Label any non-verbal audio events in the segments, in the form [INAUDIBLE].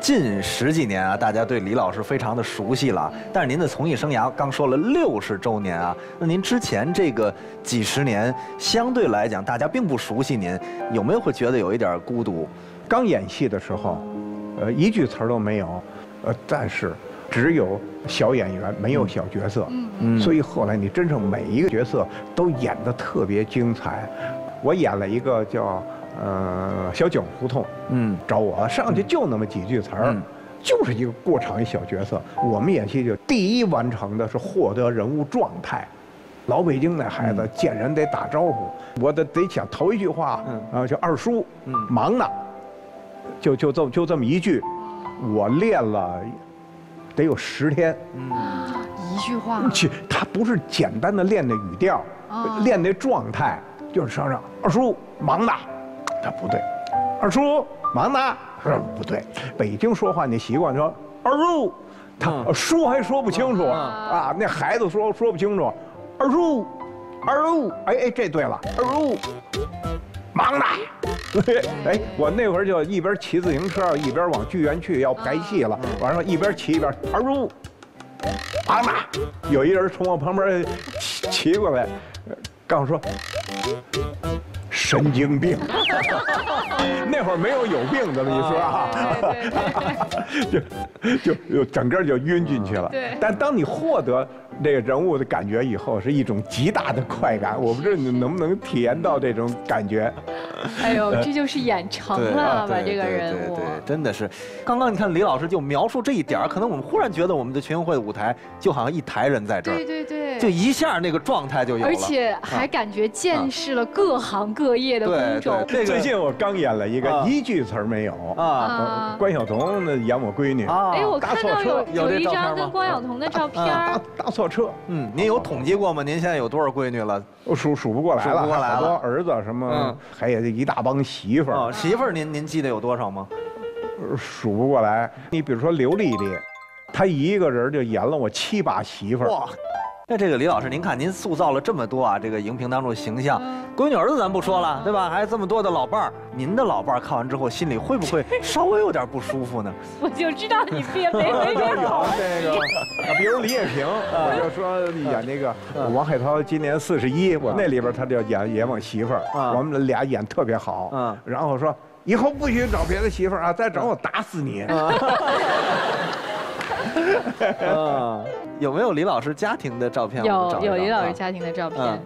近十几年啊，大家对李老师非常的熟悉了。但是您的从艺生涯刚说了六十周年啊，那您之前这个几十年相对来讲，大家并不熟悉您，有没有会觉得有一点孤独？刚演戏的时候，呃，一句词儿都没有，呃，但是只有小演员，没有小角色。嗯所以后来你真正每一个角色都演得特别精彩。我演了一个叫呃小井胡同，嗯。找我上去就那么几句词儿。嗯。就是一个过场一小角色，我们演戏就第一完成的是获得人物状态。老北京那孩子见人得打招呼，我得得想头一句话，嗯。啊，叫二叔，嗯。忙呢，就就这么就这么一句，我练了得有十天。一句话，去，他不是简单的练那语调，哦。练那状态，就是上上二叔忙呢，他不对，二叔忙呢，他说不对，北京说话那习惯说二叔，他嗯。说还说不清楚嗯。啊，那孩子说说不清楚，二叔，二叔，哎哎，这对了，二叔。忙呢，[LAUGHS] 哎，我那会儿就一边骑自行车一边往剧院去，要排戏了，完了，一边骑一边二叔，有一人从我旁边骑骑过来，呃告诉说神经病。[LAUGHS] 那会儿没有有病这么一说啊，[LAUGHS] 就就就整个就晕进去了。对但当你获得这个人物的感觉以后，是一种极大的快感。我不知道你能不能体验到这种感觉。[LAUGHS] 哎呦，这就是演成了，把这个人物对对，真的是。刚刚你看李老师就描述这一点儿，可能我们忽然觉得我们的全运会舞台就好像一台人在这对，对对，就一下那个状态就有了。而且还感觉见识了各行各业的对工种。最近我刚演了一个啊一句词儿没有啊啊关晓彤那演我闺女啊哎，我搭错车看到有一张跟关晓彤的照片搭，搭错车，嗯，您有统计过吗？您现在有多少闺女了？我数数不过来数了，不过来了好多儿子什么嗯，还有一大帮媳妇儿哦，，媳妇儿您您记得有多少吗？数不过来。你比如说刘丽丽，她一个人就演了我七把媳妇儿。哇，那这个李老师，您看您塑造了这么多啊，这个荧屏当中的形象，嗯闺女儿子咱不说了，对吧？还有这么多的老伴儿，您的老伴儿看完之后心里会不会 [LAUGHS] 稍微有点不舒服呢？[LAUGHS] 我就知道你别没没 [LAUGHS] 有有没好。那个，啊比如李叶萍，我就说演那个王海涛今年四十一，我那里边他就演演我媳妇儿，啊我们俩演特别好。嗯然后说以后不许找别的媳妇儿啊，再找我打死你。啊，[LAUGHS] 有没有李老师家庭的照片？有有李老师啊家庭的照片。嗯，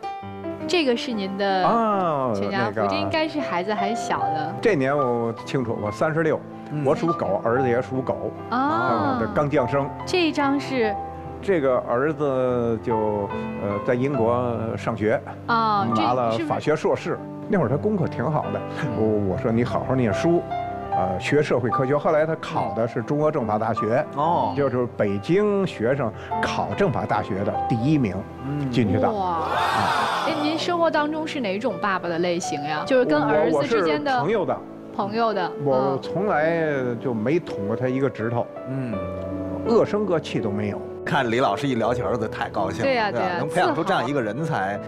这个是您的啊，全家福，这应该是孩子还小的。这年我清楚，我三十六，嗯。我属狗，儿子也属狗，啊。刚降生。这一张是？这个儿子就呃在英国上学，啊，这拿了法学硕士。那会儿他功课挺好的，我我说你好好念书，呃，学社会科学。后来他考的是中国政法大学，哦，就是北京学生考政法大学的第一名嗯进去的。哇？哎，您生活当中是哪种爸爸的类型呀？就是跟儿子之间的朋友的，朋友的。我嗯从来就没捅过他一个指头，嗯，恶声恶气都没有。看李老师一聊起儿子太高兴了，对呀对呀能培养出这样一个人才。